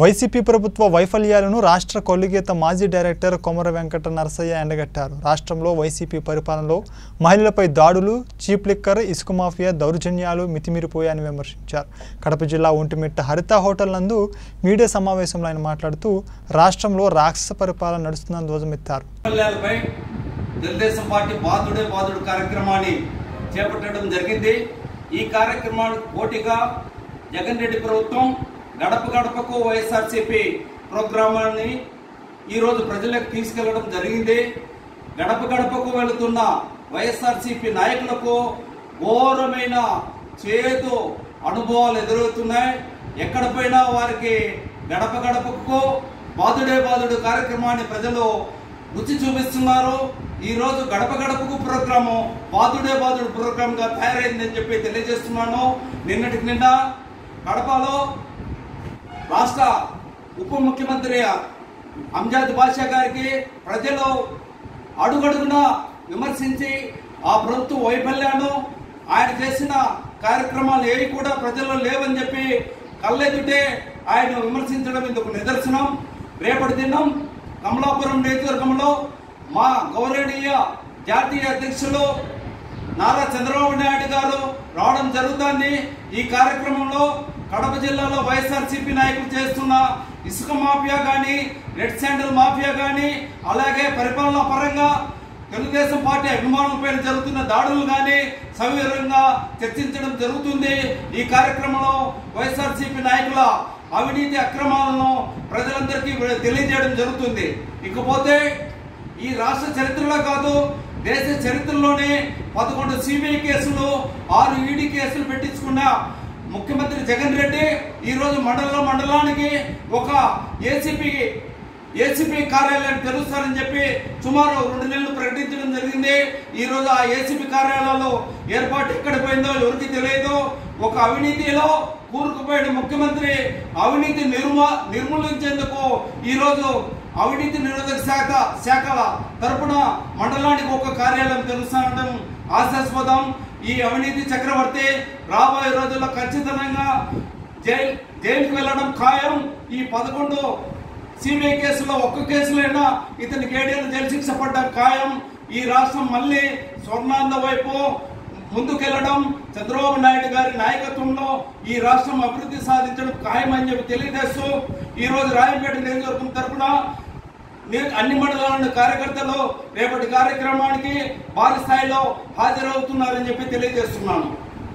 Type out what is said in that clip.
YCP ప్రభుత్వ వైఫల్యాలను రాష్ట్ర కొల్లిగేత మాజీ డైరెక్టర్ కొమర వెంకట నరసయ్య ఎండగట్టారు. రాష్ట్రంలో వైసీపీ పరిపాలనలో మహిళలపై దాడులు చీప్ లిక్కర్ ఇసుక మాఫియా దౌర్జన్యాలు మితిమీరిపోయాయని విమర్శించారు. కడప జిల్లా ఒంటిమిట్ట హరిత హోటల్ నందు మీడియా సమావేశంలో ఆయన మాట్లాడుతూ రాష్ట్రంలో రాక్షస పరిపాలన నడుస్తుందని ధ్వజమెత్తారు. తెలుగుదేశం పార్టీ బాధుడే బాధుడు కార్యక్రమాన్ని చేపట్టడం జరిగింది. ఈ కార్యక్రమానికి పోటీగా జగన్ రెడ్డి ప్రభుత్వం గడప గడపకు వైఎస్ఆర్సీపీ ప్రోగ్రామాన్ని ఈరోజు ప్రజలకు తీసుకెళ్ళడం జరిగింది. గడప గడపకు వెళుతున్న వైఎస్ఆర్సీపీ నాయకులకు ఘోరమైన చేదు అనుభవాలు ఎదురవుతున్నాయి. ఎక్కడ పోయినా వారికి గడప గడపకు బాధుడే బాధుడు కార్యక్రమాన్ని ప్రజలు రుచి చూపిస్తున్నారు. ఈరోజు గడప గడపకు ప్రోగ్రాము బాధుడే బాధుడు ప్రోగ్రామ్గా తయారైందని చెప్పి తెలియజేస్తున్నాను. నిన్నటికి నిన్న కడపలో రాష్ట్ర ఉప ముఖ్యమంత్రి అంజాద్ బాషా గారికి ప్రజలు అడుగడుగునా విమర్శించి ఆ ప్రభుత్వ వైఫల్యాన్ని ఆయన చేసిన కార్యక్రమాలు ఏవి కూడా ప్రజల్లో లేవని చెప్పి కళ్ళెదుటే ఆయన విమర్శించడం ఇందుకు నిదర్శనం. రేపటి దినం కమలాపురం నియోజకవర్గంలో మా గౌరవనీయ జాతీయ అధ్యక్షులు నారా చంద్రబాబు నాయుడు గారు రావడం జరుగుతుంది ఈ కార్యక్రమంలో కడప జిల్లాలో వైఎస్ఆర్సీపీ నాయకులు చేస్తున్న ఇసుక మాఫియా కానీ రెడ్ శాండల్ మాఫియా కానీ అలాగే పరిపాలన పరంగా తెలుగుదేశం పార్టీ అభిమానులపై జరుగుతున్న దాడులు కానీ సవివరంగా చర్చించడం జరుగుతుంది. ఈ కార్యక్రమంలో వైఎస్ఆర్సీపీ నాయకుల అవినీతి అక్రమాలను ప్రజలందరికీ తెలియజేయడం జరుగుతుంది. ఇకపోతే ఈ రాష్ట్ర చరిత్రలో కాదు దేశ చరిత్రలోనే పదకొండు సిబిఐ కేసులు ఆరు ఈడీ కేసులు పెట్టించుకున్న ముఖ్యమంత్రి జగన్ రెడ్డి ఈరోజు మండలం మండలానికి ఒక ఏసీపీ ఏసీపీ కార్యాలయం తెరుస్తారని చెప్పి సుమారు రెండు నెలలు ప్రకటించడం జరిగింది. ఈరోజు ఆ ఏసీపీ కార్యాలయాల్లో ఏర్పాటు ఎక్కడ పోయిందో ఎవరికి తెలియదు. ఒక అవినీతిలో కూరుకుపోయిన ముఖ్యమంత్రి అవినీతి నిర్మ నిర్మూలించేందుకు ఈరోజు అవినీతి నిరోధక శాఖ శాఖల తరపున మండలానికి ఒక కార్యాలయం తెరుస్తానడం ఆశాస్పదం. ఈ అవినీతి చక్రవర్తి రాబోయే రోజుల్లో ఖచ్చితంగా జైలు జైలుకు వెళ్ళడం ఖాయం. ఈ పదకొండు సిబిఐ కేసులో ఒక్క కేసులైనా ఇతనికి ఏడేళ్ళు జైలు శిక్ష పడ్డం ఖాయం. ఈ రాష్ట్రం మళ్ళీ స్వర్ణాంద వైపు ముందుకెళ్ళడం చంద్రబాబు నాయుడు గారి నాయకత్వంలో ఈ రాష్ట్రం అభివృద్ధి సాధించడం ఖాయమని చెప్పి తెలియజేస్తూ ఈ రోజు రాయపేట నియోజకవర్గం తరఫున అన్ని మండలాలను కార్యకర్తలు రేపటి కార్యక్రమానికి భారీ స్థాయిలో హాజరవుతున్నారని చెప్పి తెలియజేస్తున్నాను.